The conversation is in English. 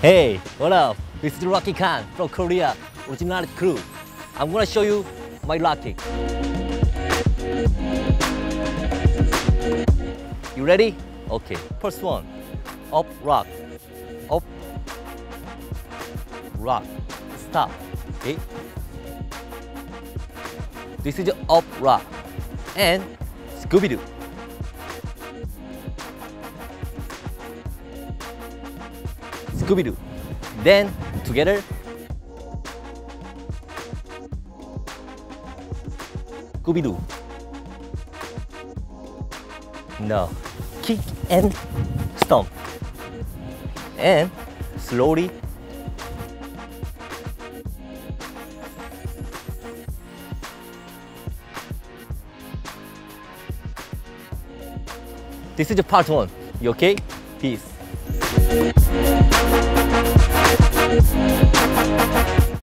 Hey, what up? This is Rocky Khan from Korea, Originality Crew. I'm gonna show you my locking. You ready? Okay. First one, up rock, up rock, stop. Okay. This is up rock and Scooby Doo. Scooby Doo. Then together. Scooby Doo. Now kick and stomp. And slowly This is the part one. You okay? Peace.